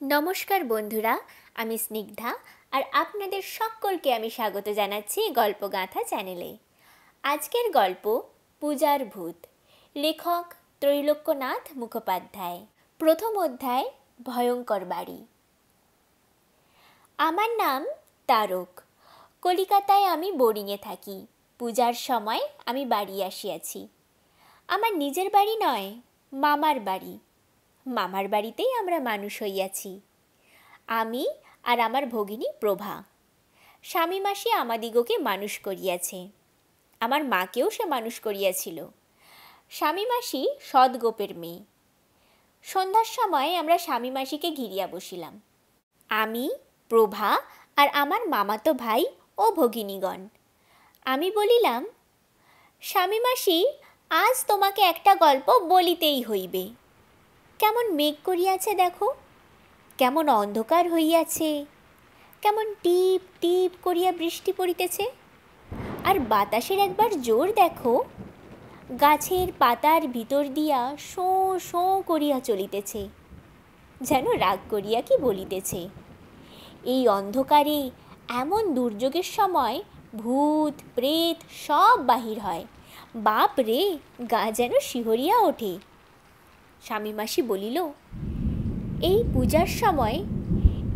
নমস্কার বন্ধুরা, আমি স্নিগ্ধা আর আপনাদের সকলকে আমি স্বাগত জানাচ্ছি গল্প গাথা চ্যানেলে। আজকের গল্প পূজার ভূত, লেখক ত্রৈলোক্যনাথ মুখোপাধ্যায়, প্রথম অধ্যায়, ভয়ঙ্কর বাড়ি। আমার নাম তারক, কলিকাতায় আমি বোর্ডিংয়ে থাকি, পূজার সময় আমি বাড়ি আসিয়াছি। আমার নিজের বাড়ি নয়, মামার বাড়ি। মামার বাড়িতেই আমরা মানুষ হইয়াছি। আমি আর আমার ভগিনী প্রভা। স্বামী মাসি আমাদিগকে মানুষ করিয়াছে। আমার মাকেও সে মানুষ করিয়াছিল। স্বামী মাসি সদগোপের মেয়ে। সন্ধ্যার সময় আমরা স্বামী মাসিকে ঘিরিয়া বসিলাম। আমি, প্রভা আর আমার মামাতো ভাই ও ভগিনীগণ। আমি বলিলাম, স্বামী মাসি, আজ তোমাকে একটা গল্প বলিতেই হইবে। কেমন মেঘ করিয়াছে দেখো। কেমন অন্ধকার হইয়াছে। কেমন টিপ টিপ করিয়া বৃষ্টি পড়িতেছে। আর বাতাসের একবার জোর দেখো, গাছের পাতার ভিতর দিয়া শোঁ শোঁ করিয়া চলিতেছে। যেন রাগ করিয়া কি বলিতেছে? এই অন্ধকারে এমন দুর্যোগের সময় ভূত, প্রেত সব বাহির হয়। বাপ রে গা যেন শিহরিয়া ওঠে। স্বামী মাসি বলিল, এই পূজার সময়,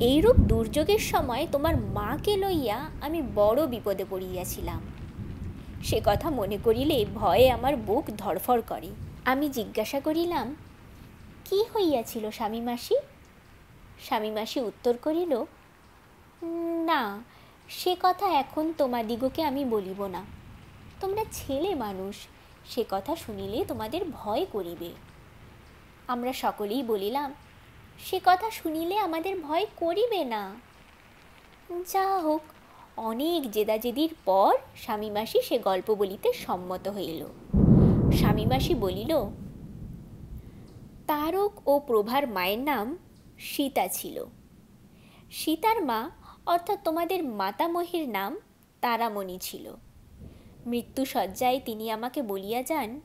এইরূপ দুর্যোগের সময় তোমার মাকে লইয়া আমি বড় বিপদে পড়িয়াছিলাম। সে কথা মনে করিলে ভয়ে আমার বুক ধরফর করে। আমি জিজ্ঞাসা করিলাম, কি হইয়াছিল স্বামী মাসি? স্বামী মাসি উত্তর করিল, না, সে কথা এখন তোমাদিগকে আমি বলিব না। তোমরা ছেলে মানুষ, সে কথা শুনিলে তোমাদের ভয় করিবে। আমরা সকলেই বলিলাম, সে কথা শুনিলে আমাদের ভয় করিবে না। যা হোক, অনেক জেদাজেদির পর স্বামীমাসি সে গল্প বলিতে সম্মত হইল। স্বামীমাসি বলিল, তারক ও প্রভার মায়ের নাম সীতা ছিল। সীতার মা, অর্থাৎ তোমাদের মাতামহীর নাম তারামণি ছিল। মৃত্যুসজ্জায় তিনি আমাকে বলিয়া যান,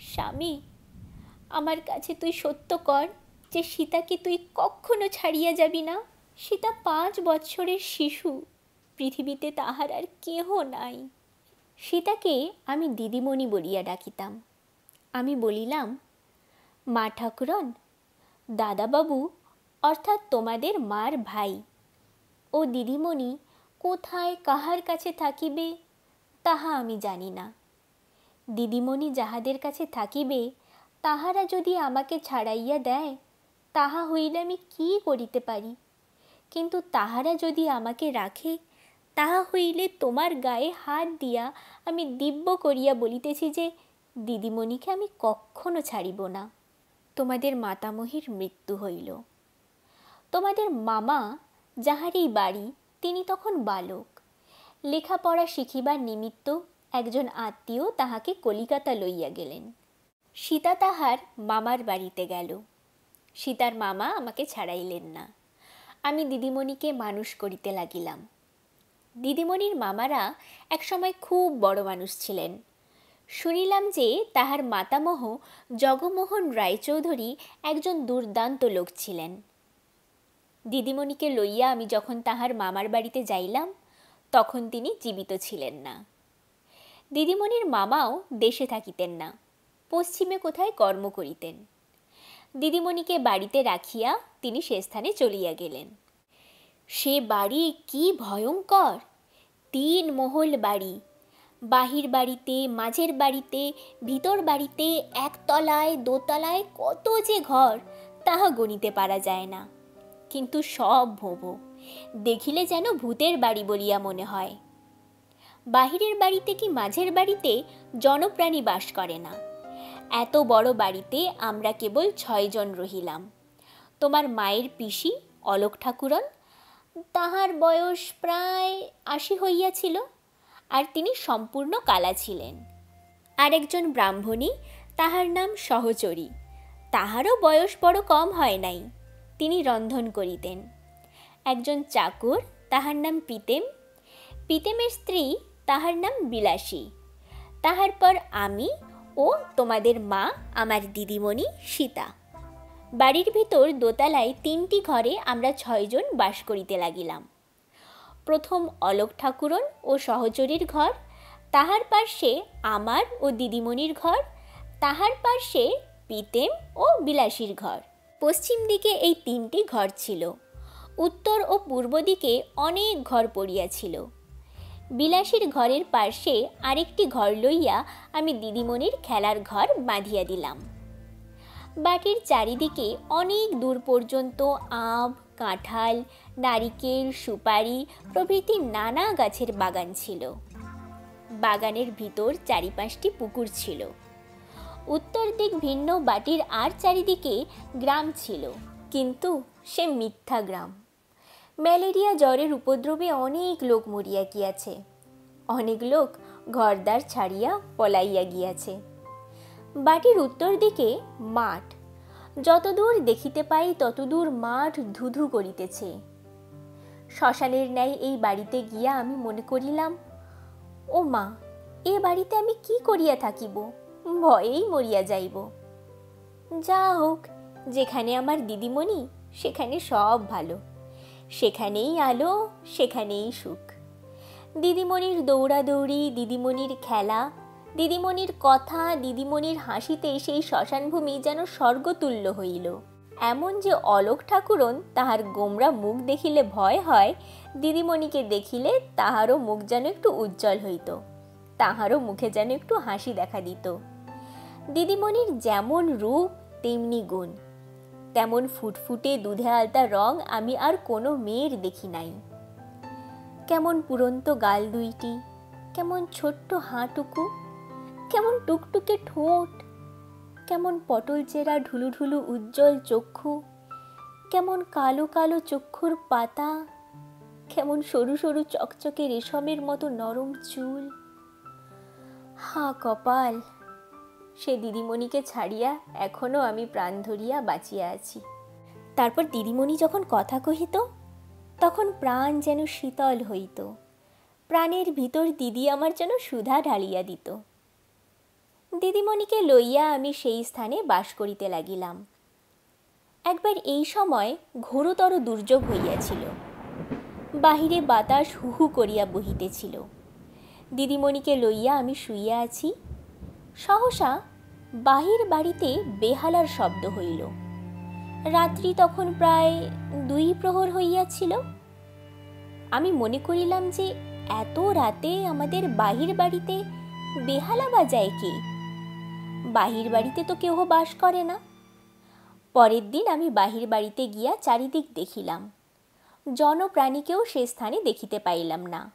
স্বামী আমার কাছে তুই সত্য কর যে সীতাকে তুই কখনো ছাড়িয়া যাবি না। সীতা পাঁচ বৎসরের শিশু। পৃথিবীতে তাহার আর কেহ নাই। সীতাকে আমি দিদিমণি বলিয়া ডাকিতাম। আমি বলিলাম, মা ঠাকুরন, দাদাবাবু, অর্থাৎ তোমাদের মার ভাই। ও দিদিমণি কোথায় কাহার কাছে থাকিবে তাহা আমি জানি না। দিদিমণি যাহাদের কাছে থাকিবে তাহারা যদি আমাকে ছাড়াইয়া দেয়, তাহা হইলে আমি কি করিতে পারি? কিন্তু তাহারা যদি আমাকে রাখে, তাহা হইলে তোমার গায়ে হাত দিয়া আমি দিব্য করিয়া বলিতেছি যে, দিদিমণিকে আমি কখনো ছাড়িব না। তোমাদের মাতামহীর মৃত্যু হইল। তোমাদের মামা, যাহারই বাড়ি, তিনি তখন বালক। লেখাপড়া শিখিবার নিমিত্ত একজন আত্মীয় তাহাকে কলিকাতা লইয়া গেলেন। সীতা তাহার মামার বাড়িতে গেল। সীতার মামা আমাকে ছাড়াইলেন না। আমি দিদিমণিকে মানুষ করিতে লাগিলাম। দিদিমণির মামারা একসময় খুব বড় মানুষ ছিলেন। শুনিলাম যে তাহার মাতামহ জগমোহন রায়চৌধুরী একজন দুর্দান্ত লোক ছিলেন। দিদিমণিকে লইয়া আমি যখন তাহার মামার বাড়িতে যাইলাম, তখন তিনি জীবিত ছিলেন না। দিদিমণির মামাও দেশে থাকিতেন না। পশ্চিমে কোথায় কর্ম করিতেন। দিদিমণিকে বাড়িতে রাখিয়া তিনি সে স্থানে চলিয়া গেলেন। সে বাড়ি কি ভয়ঙ্কর! তিন মহল বাড়ি। বাহির বাড়িতে, মাঝের বাড়িতে, ভিতর বাড়িতে, একতলায়, দোতলায় কত যে ঘর, তাহা গণিতে পারা যায় না। কিন্তু সব ভোবো। দেখিলে যেন ভূতের বাড়ি বলিয়া মনে হয়। বাহিরের বাড়িতে কি মাঝের বাড়িতে জনপ্রাণী বাস করে না। এত বড় বাড়িতে আমরা কেবল ছয়জন রহিলাম। তোমার মায়ের পিসি অলোক ঠাকুরন, তাহার বয়স প্রায় আশি হইয়াছিল আর তিনি সম্পূর্ণ কালা ছিলেন। আরেকজন ব্রাহ্মণী, তাহার নাম সহচরী, তাহারও বয়স বড় কম হয় নাই, তিনি রন্ধন করিতেন। একজন চাকর, তাহার নাম পিতেম পিতেমের স্ত্রী, তাহার নাম বিলাসী, তাহার পর আমি ও তোমাদের মা, আমার দিদিমণি সীতা। বাড়ির ভিতর দোতলায় তিনটি ঘরে আমরা ছয়জন বাস করিতে লাগিলাম। প্রথম অলোক ঠাকুরন ও সহচরীর ঘর, তাহার পার্শ্বে আমার ও দিদিমণির ঘর, তাহার পার্শ্বে পিতেম ও বিলাসীর ঘর। পশ্চিম দিকে এই তিনটি ঘর ছিল। উত্তর ও পূর্ব দিকে অনেক ঘর পড়িয়াছিল। বিলাসীর ঘরের পার্শ্বে আরেকটি ঘর লইয়া আমি দিদিমণির খেলার ঘর বাঁধিয়া দিলাম। বাটির চারিদিকে অনেক দূর পর্যন্ত আম, কাঁঠাল, নারিকেল, সুপারি প্রভৃতি নানা গাছের বাগান ছিল। বাগানের ভিতর চারিপাশটি পুকুর ছিল। উত্তর দিক ভিন্ন বাটির আর চারিদিকে গ্রাম ছিল, কিন্তু সে মিথ্যা গ্রাম। ম্যালেরিয়া জ্বরের উপদ্রবে অনেক লোক মরিয়া গিয়াছে। অনেক লোক ঘরদার ছাড়িয়া পলাইয়া গিয়াছে। বাটির উত্তর দিকে মাঠ। যতদূর দেখিতে পাই ততদূর মাঠ ধুধু করিতেছে। শ্মশানের ন্যায় এই বাড়িতে গিয়া আমি মনে করিলাম, ও মা, এ বাড়িতে আমি কি করিয়া থাকিব? ভয়েই মরিয়া যাইব। যা হোক, যেখানে আমার দিদিমণি, সেখানে সব ভালো। সেখানেই আলো, সেখানেই সুখ। দিদিমণির দৌড়াদৌড়ি, দিদিমণির খেলা, দিদিমণির কথা, দিদিমণির হাসিতে সেই শ্মশানভূমি যেন স্বর্গতুল্য হইল। এমন যে অলোক ঠাকুরন তাহার গোমরা মুখ দেখিলে ভয় হয়, দিদিমণিকে দেখিলে তাহারও মুখ যেন একটু উজ্জ্বল হইত, তাহারও মুখে যেন একটু হাসি দেখা দিত। দিদিমণির যেমন রূপ, তেমনি গুণ। তেমন ফুটফুটে দুধে আলতা রং আমি আর কোনো মেয়ের দেখি নাই। কেমন পুরন্ত গাল দুইটি, কেমন ছোট্ট হাঁটুকু, কেমন টুকটুকে ঠোঁট, কেমন পটল চেরা ঢুলু ঢুলু উজ্জ্বল চক্ষু, কেমন কালো কালো চক্ষুর পাতা, কেমন সরু সরু চকচকে রেশমের মতো নরম চুল। হা, কপাল! সে দিদিমণিকে ছাড়িয়া এখনও আমি প্রাণ ধরিয়া বাঁচিয়া আছি। তারপর দিদিমণি যখন কথা কহিত, তখন প্রাণ যেন শীতল হইত। প্রাণের ভিতর দিদি আমার যেন সুধা ঢালিয়া দিত। দিদিমণিকে লইয়া আমি সেই স্থানে বাস করিতে লাগিলাম। একবার এই সময় ঘোরতর দুর্যোগ হইয়াছিল। বাহিরে বাতাস হুহু করিয়া বহিতেছিল। দিদিমণিকে লইয়া আমি শুইয়া আছি সহসা বাহির বাড়িতে বেহালার শব্দ হইল। রাত্রি তখন প্রায় দুই প্রহর হইয়াছিল। আমি মনে করিলাম যে এত রাতে আমাদের বাহির বাড়িতে বেহালা বাজায় কে? বাহির বাড়িতে তো কেহ বাস করে না। পরের দিন আমি বাহির বাড়িতে গিয়া চারিদিক দেখিলাম। জনপ্রাণীকেও সে স্থানে দেখিতে পাইলাম না।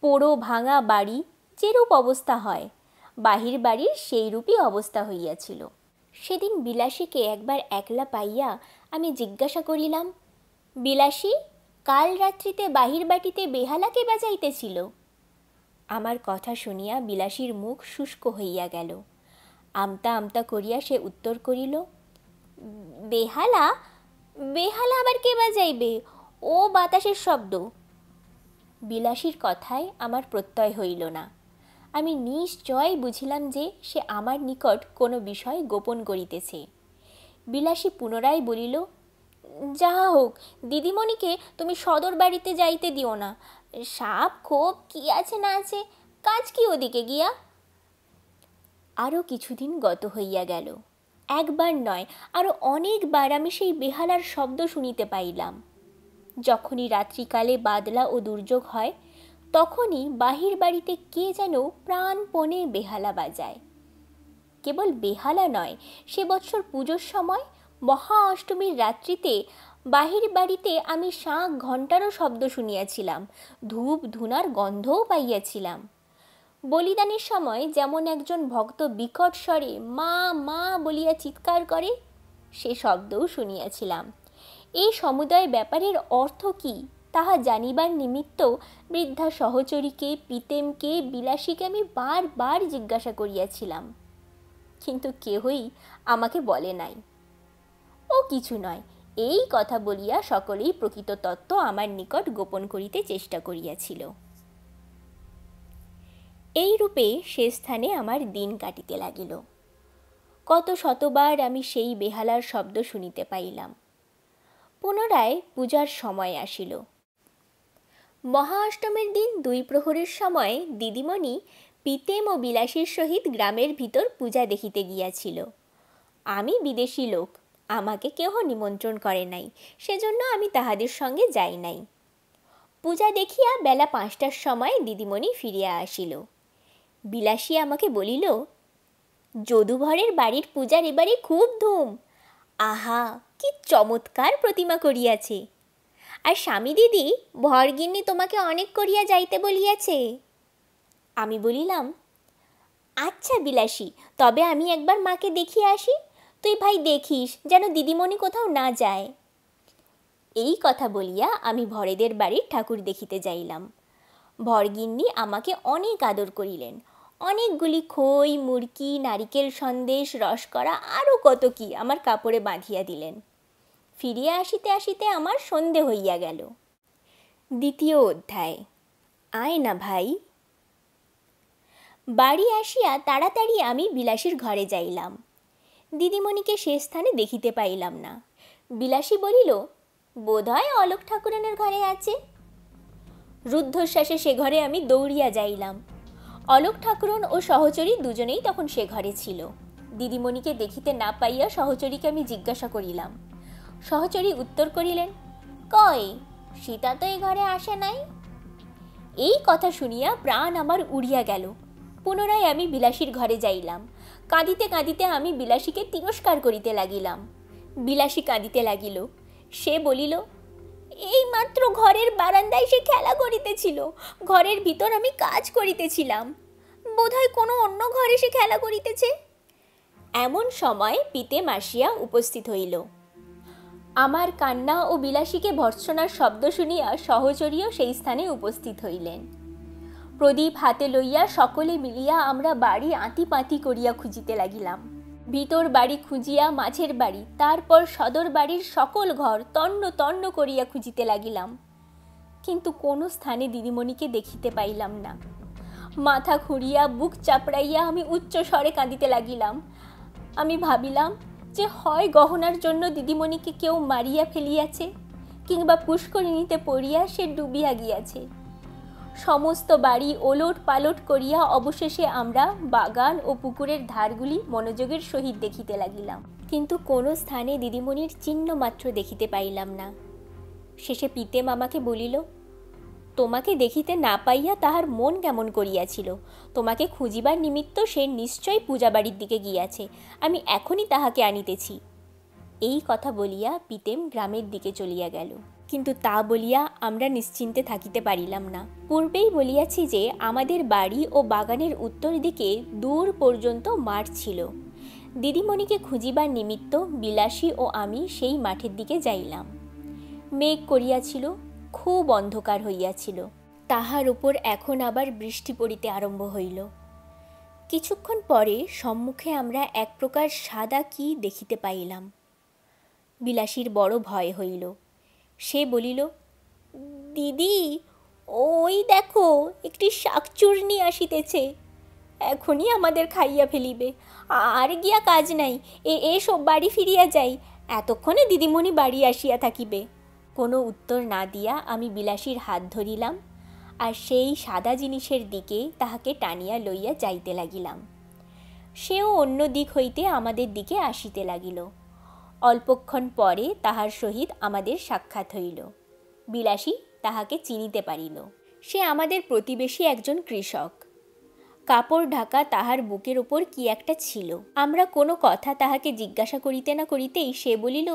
পোড়ো ভাঙা বাড়ি যেরূপ অবস্থা হয়। বাহির বাড়ির সেই রূপই অবস্থা হইয়াছিল। সেদিন বিলাসীকে একবার একলা পাইয়া আমি জিজ্ঞাসা করিলাম, বিলাসী, কাল রাত্রিতে বাহির বাটিতে বেহালাকে বাজাইতেছিল? আমার কথা শুনিয়া বিলাসীর মুখ শুষ্ক হইয়া গেল। আমতা আমতা করিয়া সে উত্তর করিল, বেহালা? বেহালা আবার কে বাজাইবে? ও বাতাসের শব্দ। বিলাসীর কথায় আমার প্রত্যয় হইল না। আমি নিশ্চয় বুঝিলাম যে সে আমার নিকট কোনো বিষয় গোপন করিতেছে। বিলাসী পুনরায় বলিল, যাহা হোক, দিদিমণিকে তুমি সদর বাড়িতে যাইতে দিও না। সাপ খোপ কি আছে না আছে, কাজ কি ওদিকে গিয়া? আরও কিছুদিন গত হইয়া গেল। একবার নয় আরও অনেকবার আমি সেই বেহালার শব্দ শুনিতে পাইলাম। যখনই রাত্রিকালে বাদলা ও দুর্যোগ হয় তখনই বাহির বাড়িতে কে যেন প্রাণপণে বেহালা বাজায়। কেবল বেহালা নয়, সে বৎসর পুজোর সময়, মহা অষ্টমীর রাত্রিতে বাহির বাড়িতে আমি শাঁখ ঘণ্টারও শব্দ শুনিয়াছিলাম, ধূপ ধুনার গন্ধও পাইয়াছিলাম। বলিদানের সময় যেমন একজন ভক্ত বিকট স্বরে মা মা বলিয়া চিৎকার করে, সে শব্দও শুনিয়াছিলাম। এই সমুদয় ব্যাপারের অর্থ কী? তাহা জানিবার নিমিত্ত বৃদ্ধা সহচরীকে, পিতেমকে, বিলাসীকে আমি বারবার জিজ্ঞাসা করিয়াছিলাম। কিন্তু কেহই আমাকে বলে নাই। ও কিছু নয়, এই কথা বলিয়া সকলেই প্রকৃত তত্ত্ব আমার নিকট গোপন করিতে চেষ্টা করিয়াছিল। এই রূপে সে স্থানে আমার দিন কাটিতে লাগিল। কত শতবার আমি সেই বেহালার শব্দ শুনিতে পাইলাম। পুনরায় পূজার সময় আসিল। মহা অষ্টমীর দিন দুই প্রহরের সময় দিদিমণি পিতেম ও বিলাসীর সহিত গ্রামের ভিতর পূজা দেখিতে গিয়াছিল। আমি বিদেশি লোক, আমাকে কেহ নিমন্ত্রণ করে নাই, সেজন্য আমি তাহাদের সঙ্গে যাই নাই। পূজা দেখিয়া বেলা পাঁচটার সময় দিদিমণি ফিরিয়া আসিল। বিলাসী আমাকে বলিল যদুভরের বাড়ির পূজার এবারে খুব ধুম। আহা, কি চমৎকার প্রতিমা করিয়াছে! আর স্বামী দিদি, ভরগিন্নি তোমাকে অনেক করিয়া যাইতে বলিয়াছে। আমি বলিলাম আচ্ছা বিলাসী, তবে আমি একবার মাকে দেখিয়ে আসি। তুই ভাই দেখিস যেন দিদিমণি কোথাও না যায়। এই কথা বলিয়া আমি ভরেদের বাড়ির ঠাকুর দেখিতে যাইলাম। ভরগিন্নি আমাকে অনেক আদর করিলেন। অনেকগুলি খই, মুরকি, নারিকেল সন্দেশ, রস করা আরও কত কি আমার কাপড়ে বাঁধিয়া দিলেন। ফিরিয়া আসিতে আসিতে আমার সন্ধে হইয়া গেল। দ্বিতীয় অধ্যায়, আয় না ভাই। বাড়ি আসিয়া তাড়াতাড়ি আমি বিলাসীর ঘরে যাইলাম। দিদিমণিকে সে স্থানে দেখিতে পাইলাম না। বিলাসী বলিল, বোধহয় অলোক ঠাকুরানের ঘরে আছে। রুদ্ধশ্বাসে সে ঘরে আমি দৌড়িয়া যাইলাম। অলোক ঠাকুরন ও সহচরী দুজনেই তখন সে ঘরে ছিল। দিদিমণিকে দেখিতে না পাইয়া সহচরীকে আমি জিজ্ঞাসা করিলাম সহচরী উত্তর করিলেন, কই, সীতা তো এই ঘরে আসে নাই? এই কথা শুনিয়া প্রাণ আমার উড়িয়া গেল। পুনরায় আমি বিলাসীর ঘরে যাইলাম। কাঁদিতে কাঁদিতে আমি বিলাসীকে তিরস্কার করিতে লাগিলাম। বিলাসী কাঁদিতে লাগিল। সে বলিল এই মাত্র ঘরের বারান্দায় সে খেলা করিতেছিল। ঘরের ভিতর আমি কাজ করিতেছিলাম। বোধহয় কোনো অন্য ঘরে সে খেলা করিতেছে? এমন সময় পিতে মাসিয়া উপস্থিত হইল। আমার কান্না ও বিলাসীকে ভর্ৎসনার শব্দ শুনিয়া সহচরীও সেই স্থানে উপস্থিত হইলেন। প্রদীপ হাতে লইয়া সকলে মিলিয়া আমরা বাড়ি আঁতি পাঁতি করিয়া খুঁজিতে লাগিলাম। ভিতর বাড়ি খুঁজিয়া মাঝের বাড়ি, তারপর সদর বাড়ির সকল ঘর তন্ন তন্ন করিয়া খুঁজিতে লাগিলাম। কিন্তু কোনো স্থানে দিদিমণিকে দেখিতে পাইলাম না। মাথা খুঁড়িয়া বুক চাপড়াইয়া আমি উচ্চ স্বরে কাঁদিতে লাগিলাম। আমি ভাবিলাম যে হয় গহনার জন্য দিদিমণিকে কেউ মারিয়া ফেলিয়াছে কিংবা পুষ্করিণীতে পড়িয়া সে ডুবিয়া গিয়াছে। সমস্ত বাড়ি ওলট পালট করিয়া অবশেষে আমরা বাগান ও পুকুরের ধারগুলি মনোযোগের সহিত দেখিতে লাগিলাম। কিন্তু কোনো স্থানে দিদিমণির চিহ্ন মাত্র দেখিতে পাইলাম না। শেষে পিতে মামাকে বলিল তোমাকে দেখিতে না পাইয়া তাহার মন কেমন করিয়াছিল। তোমাকে খুঁজিবার নিমিত্ত সে নিশ্চয় পূজাবাড়ির দিকে গিয়াছে। আমি এখনই তাহাকে আনিতেছি। এই কথা বলিয়া পিতেম গ্রামের দিকে চলিয়া গেল। কিন্তু তা বলিয়া আমরা নিশ্চিন্তে থাকিতে পারিলাম না। পূর্বেই বলিয়াছি যে, আমাদের বাড়ি ও বাগানের উত্তর দিকে দূর পর্যন্ত মাঠ ছিল। দিদিমণিকে খুঁজিবার নিমিত্ত বিলাসী ও আমি সেই মাঠের দিকে যাইলাম। মেঘ করিয়াছিল খুব অন্ধকার হইয়াছিল। তাহার উপর এখন আবার বৃষ্টি পড়িতে আরম্ভ হইল। কিছুক্ষণ পরে সম্মুখে আমরা এক প্রকার সাদা কি দেখিতে পাইলাম। বিলাসীর বড় ভয় হইল। সে বলিল, দিদি, ওই দেখো, একটি শাকচুর্নি আসিতেছে। এখনই আমাদের খাইয়া ফেলিবে। আর গিয়া কাজ নাই। এ এসব বাড়ি ফিরিয়া যাই। এতক্ষণে দিদিমণি বাড়ি আসিয়া থাকিবে। কোনো উত্তর না দিয়া আমি বিলাসীর হাত ধরিলাম, আর সেই সাদা জিনিসের দিকে তাহাকে টানিয়া লইয়া যাইতে লাগিলাম। সেও অন্য দিক হইতে আমাদের দিকে আসিতে লাগিল। অল্পক্ষণ পরে তাহার সহিত আমাদের সাক্ষাৎ হইল। বিলাসী তাহাকে চিনিতে পারিল। সে আমাদের প্রতিবেশী একজন কৃষক। কাপড় ঢাকা তাহার বুকের ওপর কি একটা ছিল। আমরা কোনো কথা তাহাকে জিজ্ঞাসা করিতে না করিতেই সে বলিল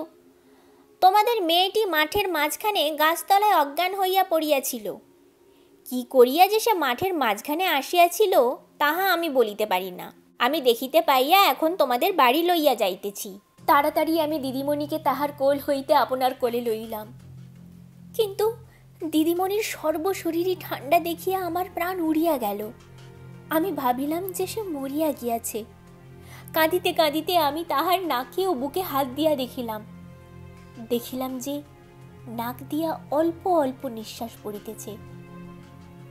তোমাদের মেয়েটি মাঠের মাঝখানে গাছতলায় অজ্ঞান হইয়া পড়িয়াছিল। কি করিয়া যে সে মাঠের মাঝখানে আসিয়াছিল, তাহা আমি বলিতে পারি না। আমি দেখিতে পাইয়া এখন তোমাদের বাড়ি লইয়া যাইতেছি। তাড়াতাড়ি আমি দিদিমণিকে তাহার কোল হইতে আপনার কোলে লইলাম। কিন্তু দিদিমণির সর্বশরীরই ঠান্ডা দেখিয়া আমার প্রাণ উড়িয়া গেল। আমি ভাবিলাম যে সে মরিয়া গিয়াছে। কাঁদিতে কাঁদিতে আমি তাহার নাকে ও বুকে হাত দিয়া দেখিলাম। দেখিলাম যে নাক দিয়া অল্প অল্প নিঃশ্বাস পড়িতেছে।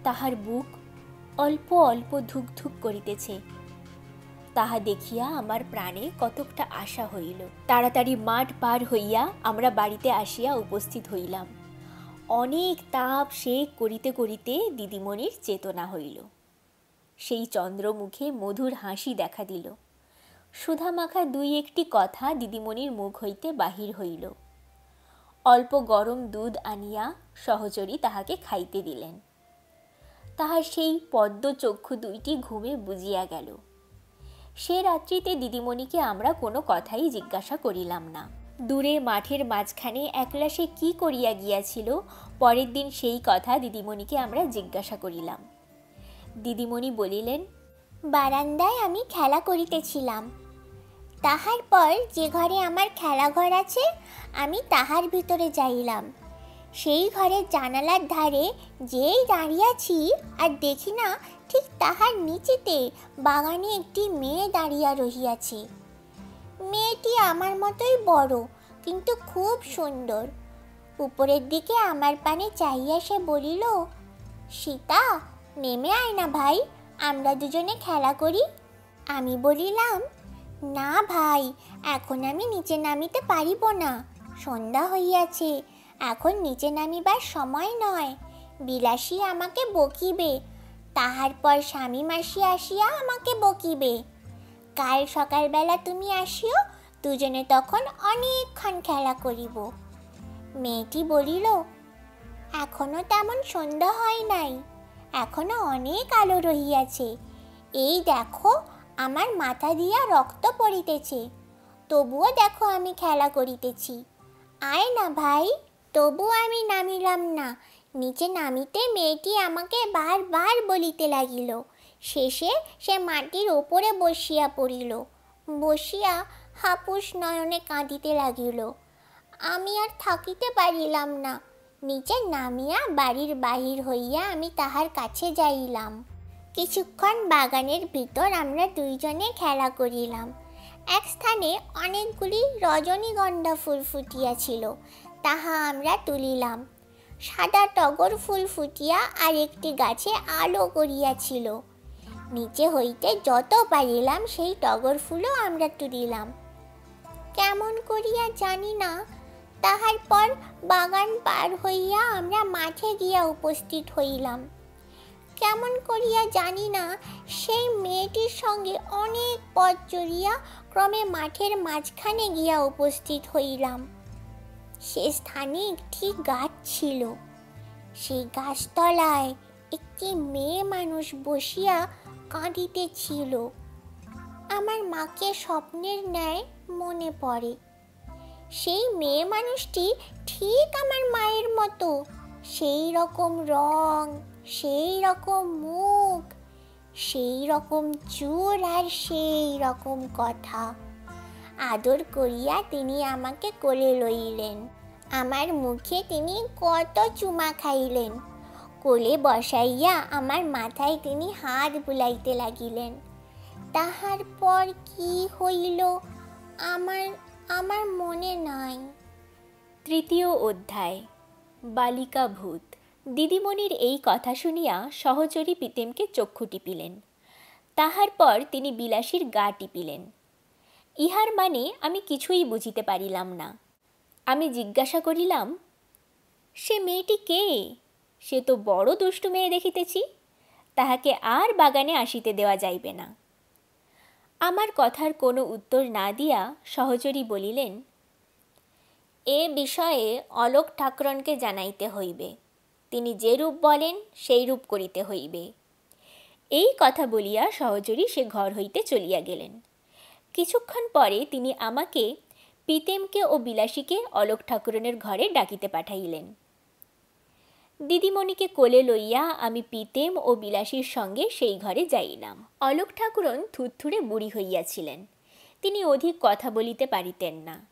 তাহার বুক অল্প অল্প ধুক ধুক করিতেছে। তাহা দেখিয়া আমার প্রাণে কতকটা আশা হইল। তাড়াতাড়ি মাঠ পার হইয়া আমরা বাড়িতে আসিয়া উপস্থিত হইলাম। অনেক তাপ শেক করিতে করিতে দিদিমণির চেতনা হইল। সেই চন্দ্রমুখে মধুর হাসি দেখা দিল। সুধামাখা দুই একটি কথা দিদিমণির মুখ হইতে বাহির হইল। অল্প গরম দুধ আনিয়া সহচরী তাহাকে খাইতে দিলেন। তাহার সেই পদ্ম চক্ষু দুইটি ঘুমে বুঝিয়া গেল। সে রাত্রিতে দিদিমণিকে আমরা কোনো কথাই জিজ্ঞাসা করিলাম না। দূরে মাঠের মাঝখানে একলা সে কী করিয়া গিয়াছিল, পরের দিন সেই কথা দিদিমণিকে আমরা জিজ্ঞাসা করিলাম। দিদিমণি বলিলেন, বারান্দায় আমি খেলা করিতেছিলাম। তাহার পর যে ঘরে আমার খেলাঘর আছে, আমি তাহার ভিতরে যাইলাম। সেই ঘরের জানালার ধারে যেই দাঁড়িয়াছি আর দেখি না ঠিক তাহার নিচেতে বাগানে একটি মেয়ে দাঁড়িয়া রহিয়াছে। মেয়েটি আমার মতোই বড়, কিন্তু খুব সুন্দর। উপরের দিকে আমার পানে চাহিয়া সে বলিল, সীতা, নেমে আয় না ভাই, আমরা দুজনে খেলা করি। আমি বলিলাম না ভাই, এখন আমি নিচে নামিতে পারিব না। সন্ধ্যা হইয়াছে, এখন নিচে নামিবার সময় নয়। বিলাসী আমাকে বকিবে, তাহার পর স্বামী মাসি আসিয়া আমাকে বকিবে। কাল সকালবেলা তুমি আসিও, দুজনে তখন অনেকক্ষণ খেলা করিব। মেয়েটি বলিল, এখনও তেমন সন্ধ্যা হয় নাই, এখনও অনেক আলো রহিয়াছে। এই দেখো আমার মাথা দিয়া রক্ত পড়িতেছে। তবুও দেখো আমি খেলা করিতেছি। আয় না ভাই, তবু আমি নামিলাম না। নিচে নামিতে মেয়েটি আমাকে বারবার বলিতে লাগিল। শেষে সে মাটির ওপরে বসিয়া পড়িল। বসিয়া হাপুস নয়নে কাঁদিতে লাগিল। আমি আর থাকিতে পারিলাম না। নিচে নামিয়া বাড়ির বাহির হইয়া আমি তাহার কাছে যাইলাম। কিছুক্ষণ বাগানের ভিতর আমরা দুইজনে খেলা করিলাম। এক স্থানে অনেকগুলি রজনীগন্ধা ফুল ফুটিয়াছিল, তাহা আমরা তুলিলাম। সাদা টগর ফুল ফুটিয়া আরেকটি গাছে আলো করিয়াছিল। নিচে হইতে যত পারিলাম সেই টগর ফুলও আমরা তুলিলাম। কেমন করিয়া জানি না, তাহার পর বাগান পার হইয়া আমরা মাঠে গিয়া উপস্থিত হইলাম। কেমন করিয়া জানি না, সেই মেয়েটির সঙ্গে অনেক পথ চড়িয়া ক্রমে মাঠের মাঝখানে গিয়া উপস্থিত হইলাম। সে স্থানে একটি গাছ ছিল। সেই গাছতলায় একটি মেয়ে মানুষ বসিয়া কাঁদিতেছিল। আমার মাকে স্বপ্নের ন্যায় মনে পড়ে। সেই মেয়ে মানুষটি ঠিক আমার মায়ের মতো, সেই রকম রং সেই রকম মুখ, সেই রকম চুর আর সেই রকম কথা। আদর করিয়া তিনি আমাকে কোলে লইলেন। আমার মুখে তিনি কত চুমা খাইলেন। কোলে বসাইয়া আমার মাথায় তিনি হাত বুলাইতে লাগিলেন। তাহার পর কি হইল আমার আমার মনে নাই। তৃতীয় অধ্যায়, বালিকা ভূত। দিদিমণির এই কথা শুনিয়া সহচরী পিতেমকে চক্ষু টিপিলেন। তাহার পর তিনি বিলাসীর গা টিপিলেন। ইহার মানে আমি কিছুই বুঝিতে পারিলাম না। আমি জিজ্ঞাসা করিলাম, সে মেয়েটি কে? সে তো বড় দুষ্টু মেয়ে দেখিতেছি। তাহাকে আর বাগানে আসিতে দেওয়া যাইবে না। আমার কথার কোনো উত্তর না দিয়া সহচরী বলিলেন, এ বিষয়ে অলোক ঠাকুরনকে জানাইতে হইবে। তিনি যে রূপ বলেন, সেই রূপ করিতে হইবে। এই কথা বলিয়া সহচরী সে ঘর হইতে চলিয়া গেলেন। কিছুক্ষণ পরে তিনি আমাকে, পিতেমকে ও বিলাসীকে অলোক ঠাকুরনের ঘরে ডাকিতে পাঠাইলেন। দিদিমণিকে কোলে লইয়া আমি পিতেম ও বিলাসীর সঙ্গে সেই ঘরে যাইলাম। অলোক ঠাকুরন থুরথুরে বুড়ি হইয়াছিলেন। তিনি অধিক কথা বলিতে পারিতেন না।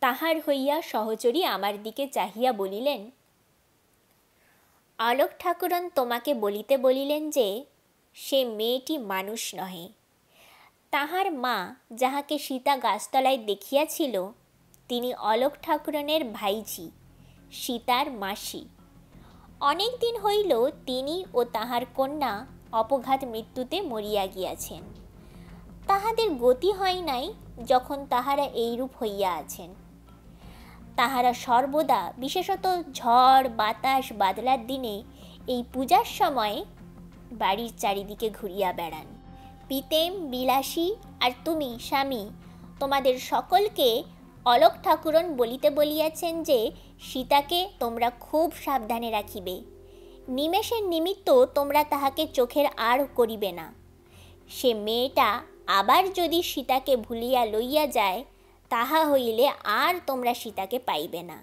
তাহার হইয়া সহচরী আমার দিকে চাহিয়া বলিলেন অলোক ঠাকুরন তোমাকে বলিতে বলিলেন যে, সে মেয়েটি মানুষ নহে। তাহার মা যাহাকে সীতা গাছতলায় দেখিয়াছিল, তিনি অলোক ঠাকুরনের ভাইঝি, সীতার মাসি। অনেক দিন হইল তিনি ও তাহার কন্যা অপঘাত মৃত্যুতে মরিয়া গিয়াছেন। তাহাদের গতি হয় নাই যখন তাহারা এইরূপ হইয়া আছেন। তাহারা সর্বদা, বিশেষত ঝড়, বাতাস বাদলার দিনে এই পূজার সময় বাড়ির চারিদিকে ঘুরিয়া বেড়ান। পিতেম, বিলাসী আর তুমি, স্বামী, তোমাদের সকলকে অলোক ঠাকুরন বলিতে বলিয়াছেন যে, সীতাকে তোমরা খুব সাবধানে রাখিবে। নিমেষের নিমিত্ত তোমরা তাহাকে চোখের আর করিবে না। সে মেয়েটা আবার যদি সীতাকে ভুলিয়া লইয়া যায় তাহা হইলে আর তোমরা সীতাকে পাইবে না।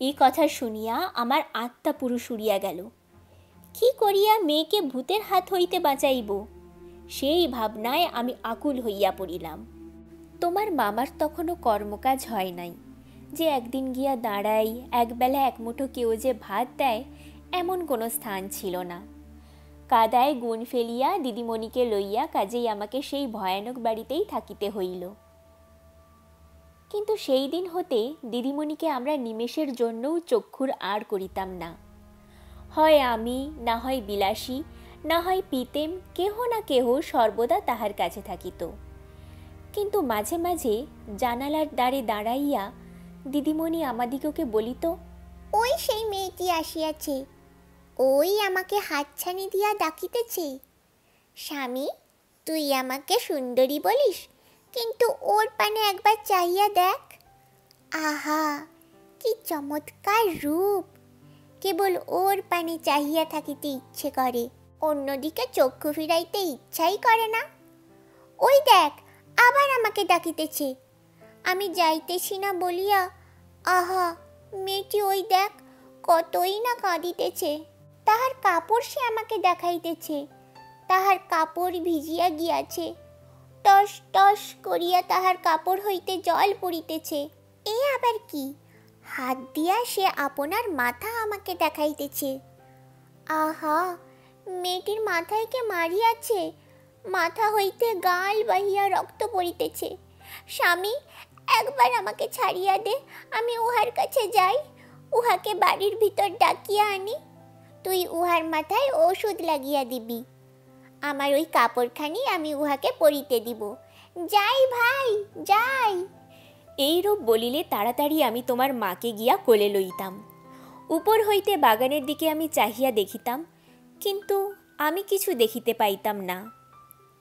এই কথা শুনিয়া আমার আত্মা পুরুষ উড়িয়া গেল। কি করিয়া মেয়েকে ভূতের হাত হইতে বাঁচাইব? সেই ভাবনায় আমি আকুল হইয়া পড়িলাম। তোমার মামার তখনও কর্মকাজ হয় নাই। যে একদিন গিয়া দাঁড়াই, একবেলা এক মুঠো কেউ যে ভাত দেয়, এমন কোনো স্থান ছিল না। কাদায় গুণ ফেলিয়া দিদিমণিকে লইয়া কাজেই আমাকে সেই ভয়ানক বাড়িতেই থাকিতে হইল। কিন্তু সেই দিন হতে দিদিমণিকে আমরা নিমেষের জন্যও চক্ষুর আর করিতাম না। হয় আমি, না হয় বিলাসী, না হয় পিতেম, কেহ না কেহ সর্বদা তাহার কাছে থাকিত। কিন্তু মাঝে মাঝে জানালার দ্বারে দাঁড়াইয়া দিদিমণি আমাদিগকে বলিত, ওই সেই মেয়েটি আসিয়াছে। ওই আমাকে হাতছানি দিয়া ডাকিতেছে। স্বামী, তুই আমাকে সুন্দরী বলিস? কিন্তু ওর পানে একবার চাহিয়া দেখ। আহা, কি চমৎকার রূপ। কেবল ওর পানে চাহিয়া থাকিতে ইচ্ছে করে, অন্যদিকে চক্ষু ফিরাইতে ইচ্ছাই করে না। ওই দেখ, আবার আমাকে ডাকিতেছে। আমি যাইতেছি না বলিয়া, আহা, মেয়েটি ওই দেখ, কতই না কাঁদিতেছে। তাহার কাপড় সে আমাকে দেখাইতেছে। তাহার কাপড় ভিজিয়া গিয়াছে। টস টস করিয়া তাহার কাপড় হইতে জল পড়িতেছে। এ আবার কি? হাত দিয়া সে আপনার মাথা আমাকে দেখাইতেছে। আহা, মেয়েটির মাথায় কে মারিয়াছে মাথা হইতে গাল বাহিয়া রক্ত পড়িতেছে। স্বামী, একবার আমাকে ছাড়িয়া দে, আমি উহার কাছে যাই, উহাকে বাড়ির ভিতর ডাকিয়া আনি। তুই উহার মাথায় ওষুধ লাগিয়া দিবি। আমার ওই কাপড়খানি আমি উহাকে পরিতে দিব। যাই ভাই, যাই। এইরূপ বলিলে তাড়াতাড়ি আমি তোমার মাকে গিয়া কোলে লইতাম। উপর হইতে বাগানের দিকে আমি চাহিয়া দেখিতাম, কিন্তু আমি কিছু দেখিতে পাইতাম না।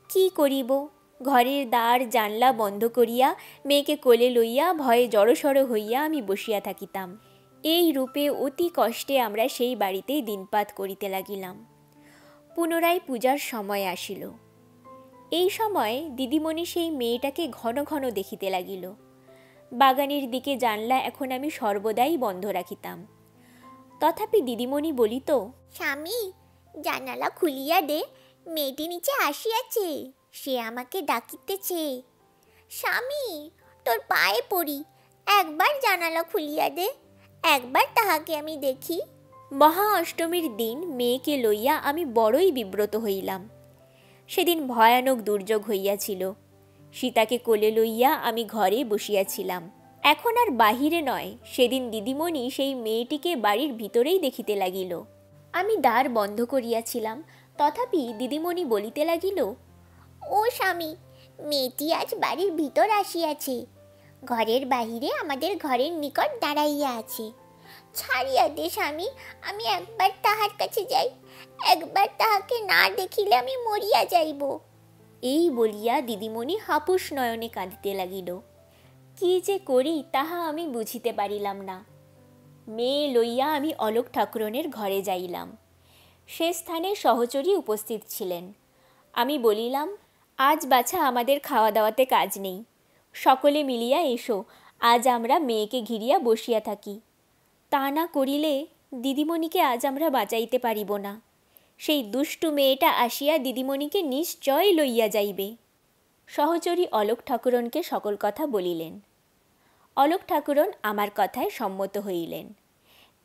কি করিব? ঘরের দ্বার, জানলা বন্ধ করিয়া মেয়েকে কোলে লইয়া ভয়ে জড়সড় হইয়া আমি বসিয়া থাকিতাম। এই রূপে অতি কষ্টে আমরা সেই বাড়িতেই দিনপাত করিতে লাগিলাম। পুনরায় পূজার সময় আসিল। এই সময় দিদিমণি সেই মেয়েটাকে ঘন ঘন দেখিতে লাগিল। বাগানের দিকে জানলা এখন আমি সর্বদাই বন্ধ রাখিতাম। তথাপি দিদিমণি বলিত, স্বামী, জানালা খুলিয়া দে, মেয়েটি নিচে আসিয়াছে, সে আমাকে ডাকিতেছে। স্বামী, তোর পায়ে পড়ি, একবার জানালা খুলিয়া দে, একবার তাহাকে আমি দেখি। মহা অষ্টমীর দিন মেয়েকে লইয়া আমি বড়ই বিব্রত হইলাম। সেদিন ভয়ানক দুর্যোগ হইয়াছিল। সীতাকে কোলে লইয়া আমি ঘরে বসিয়াছিলাম। এখন আর বাহিরে নয়, সেদিন দিদিমণি সেই মেয়েটিকে বাড়ির ভিতরেই দেখিতে লাগিল। আমি দ্বার বন্ধ করিয়াছিলাম, তথাপি দিদিমণি বলিতে লাগিল, ও স্বামী, মেয়েটি আজ বাড়ির ভিতর আসিয়াছে। ঘরের বাহিরে আমাদের ঘরের নিকট দাঁড়াইয়া আছে। ছাড়িয়া দে, স্বামী। আমি একবার তাহার কাছে যাই। একবার তাহাকে না দেখিলে আমি মরিয়া যাইব। এই বলিয়া দিদিমণি হাপুস নয়নে কাঁদিতে লাগিল। কি যে করি তাহা আমি বুঝিতে পারিলাম না। মেয়ে লইয়া আমি অলোক ঠাকুরনের ঘরে যাইলাম। সে স্থানে সহচরী উপস্থিত ছিলেন। আমি বলিলাম, আজ বাছা আমাদের খাওয়া দাওয়াতে কাজ নেই। সকলে মিলিয়া এসো। আজ আমরা মেয়েকে ঘিরিয়া বসিয়া থাকি। তা না করিলে দিদিমণিকে আজ আমরা বাঁচাইতে পারিব না। সেই দুষ্টু মেয়েটা আসিয়া দিদিমণিকে নিশ্চয় লইয়া যাইবে। সহচরী অলোক ঠাকুরনকে সকল কথা বলিলেন। অলোক ঠাকুরন আমার কথায় সম্মত হইলেন।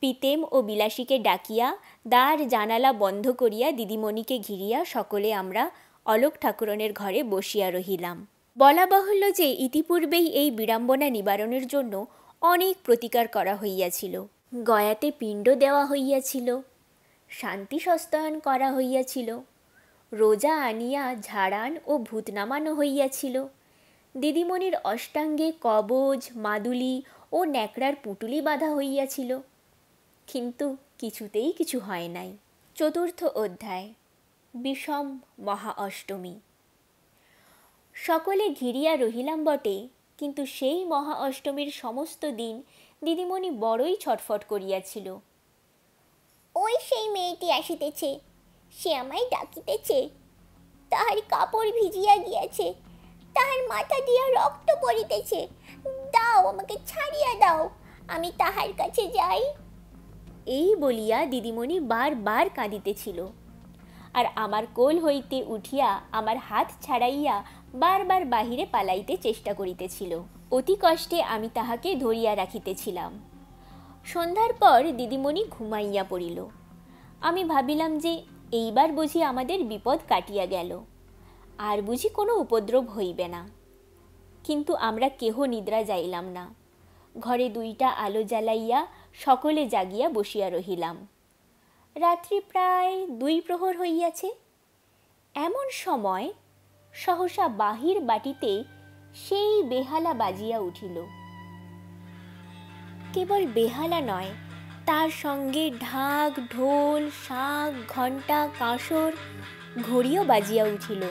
পিতেম ও বিলাসীকে ডাকিয়া দ্বার জানালা বন্ধ করিয়া দিদিমণিকে ঘিরিয়া সকলে আমরা অলোক ঠাকুরনের ঘরে বসিয়া রহিলাম। বলা বাহুল্য যে ইতিপূর্বেই এই বিড়ম্বনা নিবারণের জন্য অনেক প্রতিকার করা হইয়াছিল। গয়াতে পিণ্ড দেওয়া হইয়াছিল, শান্তি সস্তায়ন করা হইয়াছিল, রোজা আনিয়া ঝাড়ান ও ভূত নামানো হইয়াছিল, দিদিমণির অষ্টাঙ্গে কবজ, মাদুলি ও ন্যাকড়ার পুটুলি বাঁধা হইয়াছিল, কিন্তু কিছুতেই কিছু হয় নাই। চতুর্থ অধ্যায়, বিষম মহা অষ্টমী সকলে ঘিরিয়া রহিলাম বটে, কিন্তু সেই মহা অষ্টমীর সমস্ত দিন দিদিমণি বড়ই ছটফট করিয়াছিল। ওই সেই মেয়েটি আসিতেছে সে আমায় ডাকিতেছে। তাহার কাপড় ভিজিয়া গিয়াছে তাহার মাথা দিয়া রক্ত পড়িতেছে। দাও আমাকে ছাড়িয়া দাও আমি তাহার কাছে যাই। এই বলিয়া দিদিমণি বারবার কাঁদিতেছিল। আর আমার কোল হইতে উঠিয়া আমার হাত ছাড়াইয়া বারবার বাহিরে পালাইতে চেষ্টা করিতেছিল। অতি কষ্টে আমি তাহাকে ধরিয়া রাখিতেছিলাম। সন্ধ্যার পর দিদিমণি ঘুমাইয়া পড়িল। আমি ভাবিলাম যে এইবার বুঝি আমাদের বিপদ কাটিয়া গেল। আর বুঝি কোনো উপদ্রব হইবে না। কিন্তু আমরা কেহ নিদ্রা যাইলাম না। ঘরে দুইটা আলো জ্বালাইয়া সকলে জাগিয়া বসিয়া রহিলাম। রাত্রি প্রায় দুই প্রহর হইয়াছে। এমন সময় সহসা বাহির বাটিতে সেই বেহালা বাজিয়া উঠিল। কেবল বেহালা নয়, তার সঙ্গে ঢাক, ঢোল, শাঁখ, ঘণ্টা, কাঁসর ঘড়িও বাজিয়া উঠিল।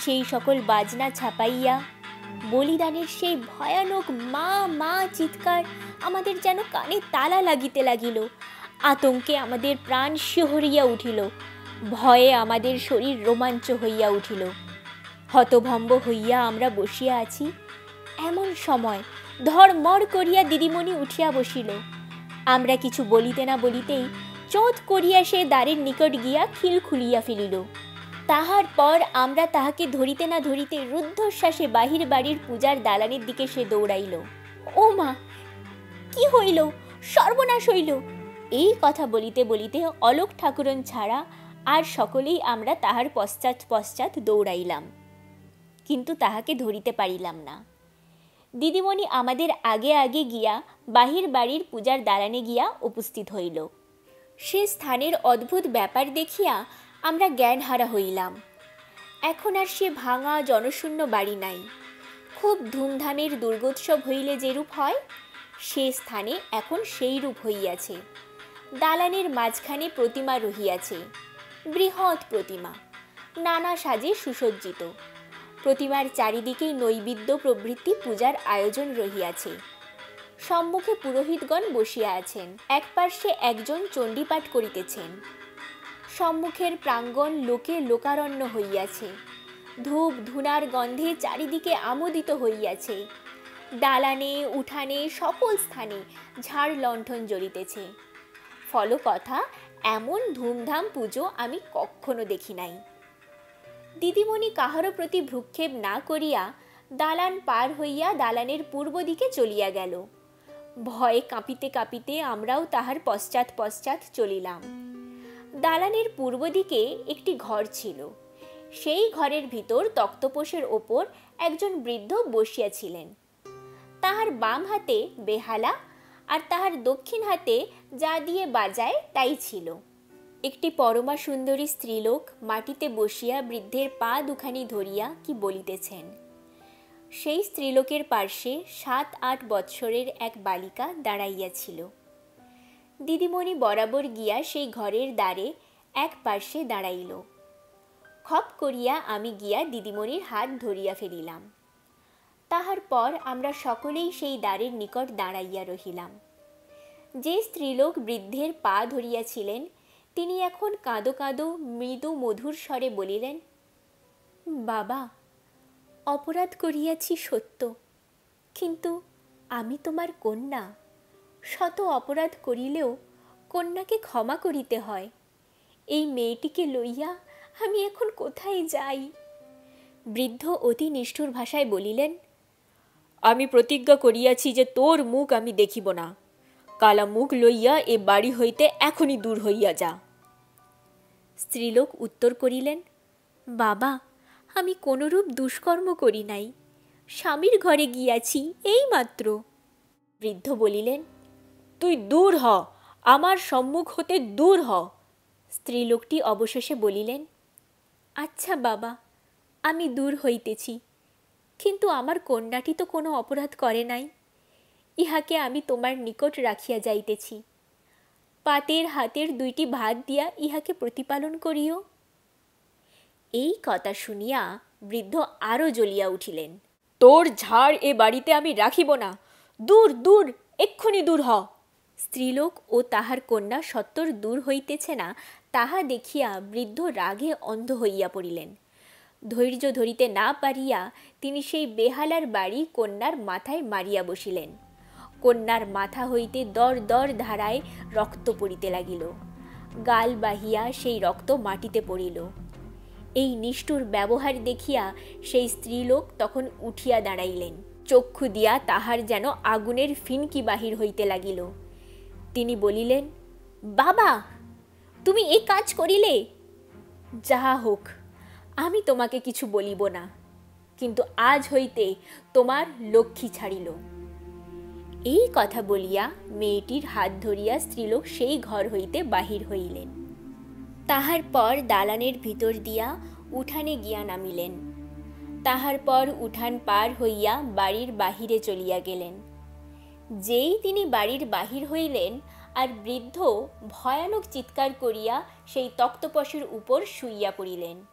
সেই সকল বাজনা ছাপাইয়া বলিদানের সেই ভয়ানক মা মা চিৎকার আমাদের যেন কানে তালা লাগিতে লাগিল। আতঙ্কে আমাদের প্রাণ শিহরিয়া উঠিল। ভয়ে আমাদের শরীর রোমাঞ্চ হইয়া উঠিল। হতভম্ব হইয়া আমরা বসিয়া আছি। এমন সময় ধড়মড় করিয়া দিদিমণি উঠিয়া বসিল। আমরা কিছু বলিতে না বলিতেই চোঁত করিয়া সে দ্বারের নিকট গিয়া খিল খুলিয়া ফেলিল। তাহার পর আমরা তাহাকে ধরিতে না ধরিতে রুদ্ধশ্বাসে বাহির বাড়ির পূজার দালানের দিকে সে দৌড়াইল। ও মা, কি হইল? সর্বনাশ হইল? এই কথা বলিতে বলিতে অলোক ঠাকুরন ছাড়া আর সকলেই আমরা তাহার পশ্চাৎ পশ্চাৎ দৌড়াইলাম। কিন্তু তাহাকে ধরিতে পারিলাম না। দিদিমণি আমাদের আগে আগে গিয়া বাহির বাড়ির পূজার দালানে গিয়া উপস্থিত হইল। সে স্থানের অদ্ভুত ব্যাপার দেখিয়া আমরা জ্ঞানহারা হইলাম। এখন আর সে ভাঙা জনশূন্য বাড়ি নাই। খুব ধুমধামের দুর্গোৎসব হইলে যেরূপ হয়, সে স্থানে এখন সেই রূপ হইয়াছে। দালানের মাঝখানে প্রতিমা রহিয়াছে, বৃহৎ প্রতিমা, নানা সাজে সুসজ্জিত। প্রতিমার চারিদিকে নৈবেদ্য প্রভৃতি পূজার আয়োজন রহিয়াছে। সম্মুখে পুরোহিতগণ বসিয়া আছেন। এক পার্শ্বে একজন চণ্ডীপাঠ করিতেছেন। সম্মুখের প্রাঙ্গণ লোকে লোকারণ্য হইয়াছে। ধূপ ধুনার গন্ধে চারিদিকে আমোদিত হইয়াছে। দালানে, উঠানে, সকল স্থানে ঝাড় লণ্ঠন জ্বলিতেছে। ফলকথা, এমন ধুমধাম পুজো আমি কখনো দেখি নাই। দিদিমণি কাহারও প্রতি ভ্রুক্ষেপ না করিয়া দালান পার হইয়া দালানের পূর্ব দিকে চলিয়া গেল। ভয়ে কাঁপিতে কাঁপিতে আমরাও তাহার পশ্চাৎ পশ্চাৎ চলিলাম। দালানের পূর্ব দিকে একটি ঘর ছিল। সেই ঘরের ভিতর তক্তপোষের ওপর একজন বৃদ্ধ বসিয়াছিলেন। তাহার বাম হাতে বেহালা আর তাহার দক্ষিণ হাতে যা দিয়ে বাজায় তাই ছিল। একটি পরমা সুন্দরী স্ত্রীলোক মাটিতে বসিয়া বৃদ্ধের পা দুখানি ধরিয়া কি বলিতেছেন? সেই স্ত্রীলোকের পার্শ্বে সাত আট বৎসরের এক বালিকা দাঁড়াইয়াছিল। দিদিমণি বরাবর গিয়া সেই ঘরের দ্বারে এক পার্শ্বে দাঁড়াইল। খপ করিয়া আমি গিয়া দিদিমণির হাত ধরিয়া ফেলিলাম। তাহার পর আমরা সকলেই সেই দ্বারের নিকট দাঁড়াইয়া রহিলাম। যে স্ত্রীলোক বৃদ্ধের পা ধরিয়াছিলেন তিনি এখন কাঁদো কাঁদো মৃদু মধুর স্বরে বলিলেন, বাবা, অপরাধ করিয়াছি সত্য, কিন্তু আমি তোমার কন্যা। শত অপরাধ করিলেও কন্যাকে ক্ষমা করিতে হয়। এই মেয়েটিকে লইয়া আমি এখন কোথায় যাই? বৃদ্ধ অতি নিষ্ঠুর ভাষায় বলিলেন, আমি প্রতিজ্ঞা করিয়াছি যে তোর মুখ আমি দেখিব না। কালা মুখ লইয়া এ বাড়ি হইতে এখনই দূর হইয়া যা। স্ত্রীলোক উত্তর করিলেন, বাবা, আমি কোনরূপ দুষ্কর্ম করি নাই। স্বামীর ঘরে গিয়াছি এই মাত্র বৃদ্ধ বলিলেন, তুই দূর হ, আমার সম্মুখ হতে দূর হ। স্ত্রীলোকটি অবশেষে বলিলেন আচ্ছা বাবা, আমি দূর হইতেছি, কিন্তু আমার কন্যাটি তো কোনো অপরাধ করে নাই। ইহাকে আমি তোমার নিকট রাখিয়া যাইতেছি। পাতের হাতের দুইটি ভাত দিয়া ইহাকে প্রতিপালন করিও। এই কথা শুনিয়া বৃদ্ধ আরও জ্বলিয়া উঠিলেন, তোর ঝাড় এ বাড়িতে আমি রাখিব না। দূর দূর, এক্ষুনি দূর হ। স্ত্রীলোক ও তাহার কন্যা সত্তর দূর হইতেছে না, তাহা দেখিয়া বৃদ্ধ রাগে অন্ধ হইয়া পড়িলেন। ধৈর্য ধরিতে না পারিয়া তিনি সেই বেহালার বাড়ি কন্যার মাথায় মারিয়া বসিলেন। কন্যার মাথা হইতে দর দর ধারায় রক্ত পড়িতে লাগিল। গাল বাহিয়া সেই রক্ত মাটিতে পড়িল। এই নিষ্ঠুর ব্যবহার দেখিয়া সেই স্ত্রীলোক তখন উঠিয়া দাঁড়াইলেন। চক্ষু দিয়া তাহার যেন আগুনের ফিনকি বাহির হইতে লাগিল। তিনি বলিলেন, বাবা, তুমি এ কাজ করিলে? যাহা হোক, আমি তোমাকে কিছু বলিব না, কিন্তু আজ হইতে তোমার লক্ষ্মী ছাড়িল। এই কথা বলিয়া মেয়েটির হাত ধরিয়া স্ত্রীলোক সেই ঘর হইতে বাহির হইলেন। তাহার পর দালানের ভিতর দিয়া উঠানে গিয়া নামিলেন। তাহার পর উঠান পার হইয়া বাড়ির বাহিরে চলিয়া গেলেন। যেই তিনি বাড়ির বাহির হইলেন আর বৃদ্ধ ভয়ানক চিৎকার করিয়া সেই তক্তপশের উপর শুইয়া পড়িলেন।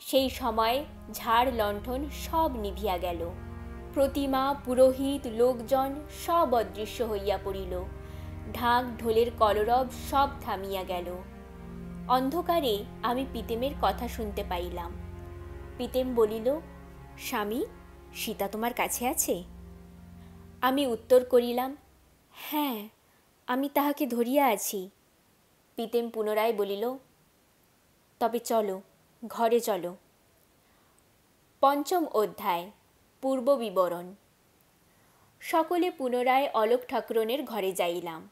সেই সময় ঝাড় লণ্ঠন সব নিভিয়া গেল। প্রতিমা, পুরোহিত, লোকজন সব অদৃশ্য হইয়া পড়িল। ঢাক, ঢোলের কলরব সব থামিয়া গেল। অন্ধকারে আমি পিতেমের কথা শুনতে পাইলাম। পিতেম বলিল, স্বামী, সীতা তোমার কাছে আছে? আমি উত্তর করিলাম হ্যাঁ আমি তাহাকে ধরিয়া আছি। পিতেম পুনরায় বলিল, তবে চলো, ঘরে চলো। পঞ্চম অধ্যায় পূর্ব বিবরণ। সকলে পুনরায় অলোক ঠাকুরনের ঘরে যাইলাম।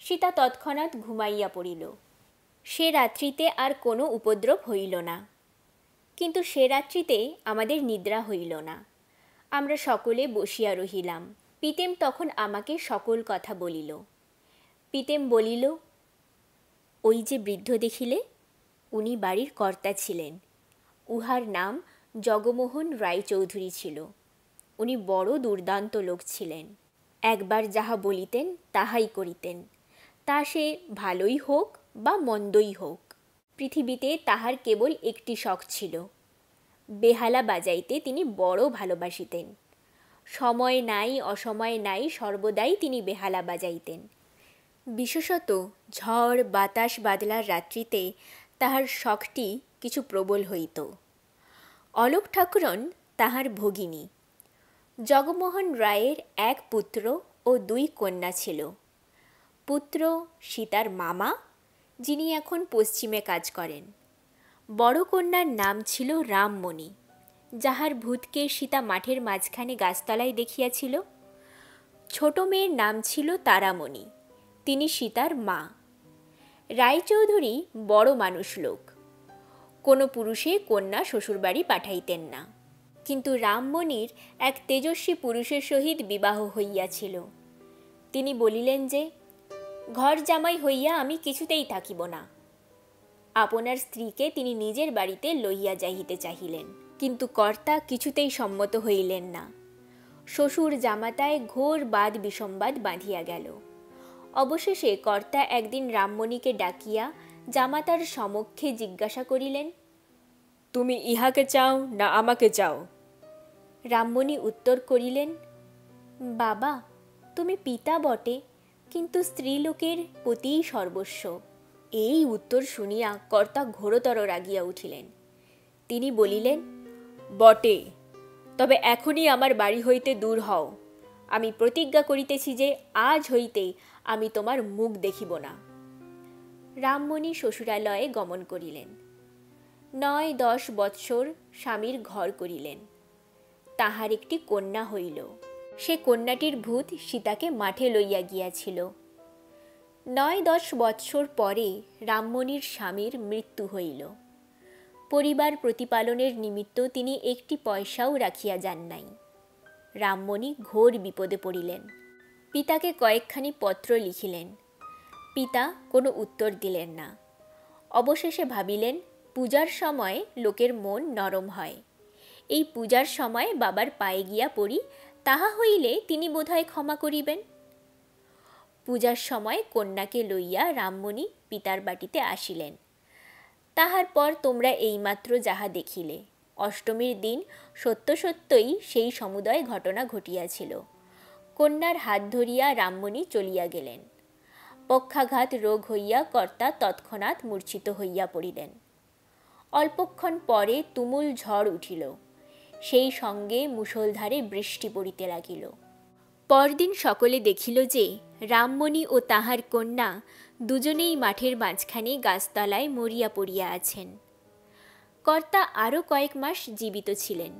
সীতা তৎক্ষণাৎ ঘুমাইয়া পড়িল। সে রাত্রিতে আর কোনো উপদ্রব হইল না। কিন্তু সে রাত্রিতে আমাদের নিদ্রা হইল না। আমরা সকলে বসিয়া রহিলাম। পিতেম তখন আমাকে সকল কথা বলিল। পিতেম বলিল, ওই যে বৃদ্ধ দেখিলে, উনি বাড়ির কর্তা ছিলেন। উহার নাম জগমোহন রায়চৌধুরী ছিল। উনি বড় দুর্দান্ত লোক ছিলেন। একবার যাহা বলিতেন, তাহাই করিতেন। তা সে ভালোই হোক বা মন্দই হোক, পৃথিবীতে তাহার কেবল একটি শখ ছিল। বেহালা বাজাইতে তিনি বড় ভালোবাসিতেন। সময় নাই, অসময় নাই, সর্বদাই তিনি বেহালা বাজাইতেন। বিশেষত ঝড়, বাতাস বাদলার রাত্রিতে তাহার শখটি কিছু প্রবল হইত। অলোক ঠাকুরন তাহার ভগিনী। জগমোহন রায়ের এক পুত্র ও দুই কন্যা ছিল। পুত্র সীতার মামা, যিনি এখন পশ্চিমে কাজ করেন। বড় কন্যার নাম ছিল রামমণি, যাহার ভূতকে সীতা মাঠের মাঝখানে গাছতলায় দেখিয়াছিল। ছোট মেয়ের নাম ছিল তারামণি, তিনি সীতার মা। রায়চৌধুরী বড় মানুষ লোক। কোনো পুরুষে কন্যা শ্বশুরবাড়ি পাঠাইতেন না। কিন্তু রামমণির এক তেজস্বী পুরুষের সহিত বিবাহ হইয়াছিল। তিনি বলিলেন যে, ঘর জামাই হইয়া আমি কিছুতেই থাকিব না। আপনার স্ত্রীকে তিনি নিজের বাড়িতে লইয়া যাইতে চাহিলেন, কিন্তু কর্তা কিছুতেই সম্মত হইলেন না। শ্বশুর জামাতায় ঘোর বাদ বিসম্বাদ বাঁধিয়া গেল। অবশেষে কর্তা একদিন রামমণিকে ডাকিয়া জামাতার সমক্ষে জিজ্ঞাসা করিলেন তুমি ইহাকে চাও না আমাকে চাও? রামমণি উত্তর করিলেন, বাবা, তুমি পিতা বটে, কিন্তু স্ত্রীলোকের পতিই সর্বস্ব। এই উত্তর শুনিয়া কর্তা ঘোরতর রাগিয়া উঠিলেন। তিনি বলিলেন, বটে, তবে এখনই আমার বাড়ি হইতে দূর হও। আমি প্রতিজ্ঞা করিতেছি যে আজ হইতে আমি তোমার মুখ দেখিব না। রামমণি শ্বশুরালয়ে গমন করিলেন। নয় দশ বৎসর স্বামীর ঘর করিলেন। তাহার একটি কন্যা হইল। সে কন্যাটির ভূত সীতাকে মাঠে লইয়া গিয়াছিল। নয় দশ বৎসর পরে রামমণির স্বামীর মৃত্যু হইল। পরিবার প্রতিপালনের নিমিত্ত তিনি একটি পয়সাও রাখিয়া যান নাই। রামমণি ঘোর বিপদে পড়িলেন। পিতাকে কয়েকখানি পত্র লিখিলেন। পিতা কোনো উত্তর দিলেন না। অবশেষে ভাবিলেন পূজার সময় লোকের মন নরম হয়। এই পূজার সময় বাবার পায়ে গিয়া পড়ি, তাহা হইলে তিনি বোধহয় ক্ষমা করিবেন। পূজার সময় কন্যাকে লইয়া রামমণি পিতার বাটিতে আসিলেন। তাহার পর তোমরা এইমাত্র যাহা দেখিলে। অষ্টমীর দিন সত্য সত্যই সেই সমুদয় ঘটনা ঘটিয়াছিল। কন্যার হাত ধরিয়া রামমণি চলিয়া গেলেন। পক্ষাঘাত রোগ হইয়া কর্তা তৎক্ষণাৎ মূর্ছিত হইয়া পড়িলেন। অল্পক্ষণ পরে তুমুল ঝড় উঠিল। সেই সঙ্গে মুষলধারে বৃষ্টি পড়িতে লাগিল। পরদিন সকলে দেখিল যে রামমণি ও তাহার কন্যা দুজনেই মাঠের মাঝখানে গাছতলায় মরিয়া পড়িয়া আছেন। কর্তা আরও কয়েক মাস জীবিত ছিলেন,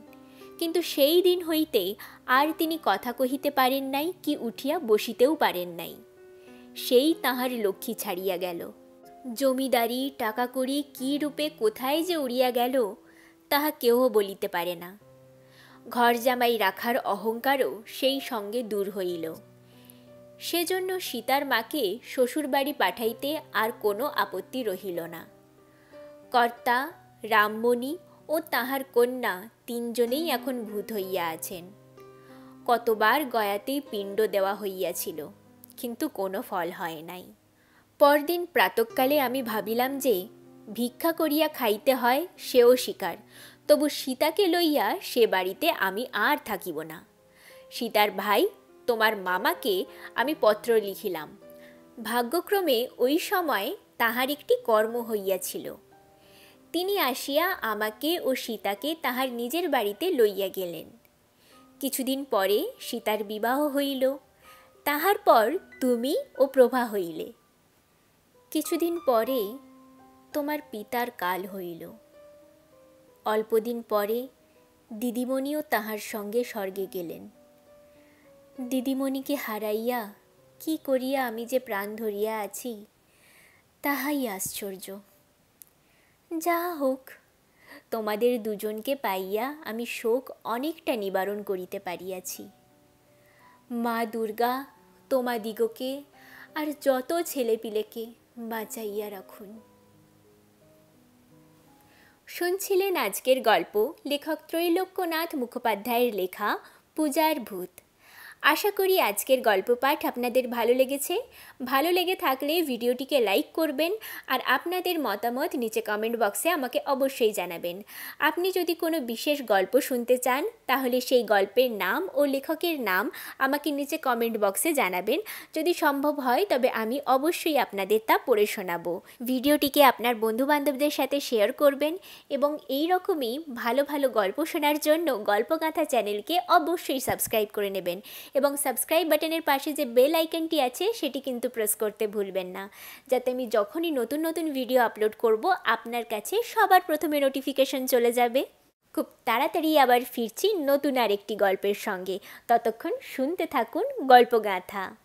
কিন্তু সেই দিন হইতে আর তিনি কথা কহিতে পারেন নাই কি উঠিয়া বসিতেও পারেন নাই। সেই তাহার লক্ষ্মী ছাড়িয়া গেল। জমিদারি টাকা করি কি রূপে কোথায় যে উড়িয়া গেল, তাহা কেহ বলিতে পারে না। ঘর জামাই রাখার অহংকারও সেই সঙ্গে দূর হইল। সেজন্য সীতার মাকে শ্বশুরবাড়ি পাঠাইতে আর কোনো আপত্তি রহিল না। কর্তা, রামমণি ও তাহার কন্যা তিনজনেই এখন ভূত হইয়া আছেন। কতবার গয়াতেই পিণ্ড দেওয়া হইয়াছিল, কিন্তু কোনো ফল হয় নাই। পরদিন প্রাতকালে আমি ভাবিলাম যে, ভিক্ষা করিয়া খাইতে হয়, সেও শিকার। তবু সীতাকে লইয়া সে বাড়িতে আমি আর থাকিব না। সীতার ভাই, তোমার মামাকে আমি পত্র লিখিলাম। ভাগ্যক্রমে ওই সময় তাহার একটি কর্ম হইয়াছিল। তিনি আসিয়া আমাকে ও সীতাকে তাহার নিজের বাড়িতে লইয়া গেলেন। কিছুদিন পরে সীতার বিবাহ হইল। তাহার পর তুমি ও প্রভা হইলে। কিছুদিন পরে তোমার পিতার কাল হইল। অল্পদিন পরে দিদিমণিও তাহার সঙ্গে স্বর্গে গেলেন। দিদিমণিকে হারাইয়া কি করিয়া আমি যে প্রাণ ধরিয়া আছি, তাহাই আশ্চর্য। যা হোক, তোমাদের দুজনকে পাইয়া আমি শোক অনেকটা নিবারণ করিতে পারিয়াছি। মা দুর্গা, তোমাদিগকে আর যত ছেলেপিলেকে বাঁচাইয়া রাখুন। শুনছিলেন আজকের গল্প লেখক ত্রৈলোক্যনাথ মুখোপাধ্যায়ের লেখা পূজার ভূত। আশা করি আজকের গল্প পাঠ আপনাদের ভালো লেগেছে। ভালো লেগে থাকলে ভিডিওটিকে লাইক করবেন আর আপনাদের মতামত নিচে কমেন্ট বক্সে আমাকে অবশ্যই জানাবেন। আপনি যদি কোনো বিশেষ গল্প শুনতে চান, তাহলে সেই গল্পের নাম ও লেখকের নাম আমাকে নিচে কমেন্ট বক্সে জানাবেন। যদি সম্ভব হয়, তবে আমি অবশ্যই আপনাদের তা পড়ে শোনাবো। ভিডিওটিকে আপনার বন্ধুবান্ধবদের সাথে শেয়ার করবেন এবং এই রকমই ভালো ভালো গল্প শোনার জন্য গল্পগাথা চ্যানেলকে অবশ্যই সাবস্ক্রাইব করে নেবেন। এবং সাবস্ক্রাইব বাটনের পাশে যে বেল আইকনটি আছে, সেটি কিন্তু প্রেস করতে ভুলবেন না। যাতে আমি যখনই নতুন নতুন ভিডিও আপলোড করব, আপনার কাছে সবার প্রথমে নোটিফিকেশন চলে যাবে। খুব তাড়াতাড়ি আবার ফিরছি নতুন আরেকটি গল্পের সঙ্গে। ততক্ষণ শুনতে থাকুন গল্পগাথা।